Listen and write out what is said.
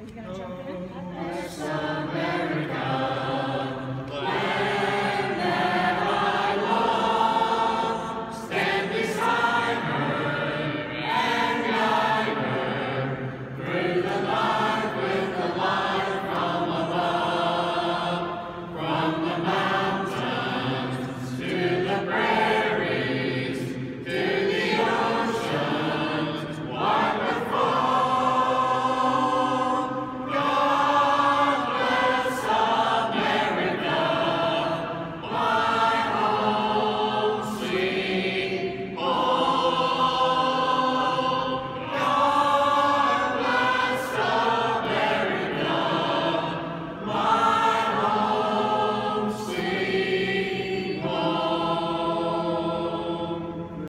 Are you gonna jump in?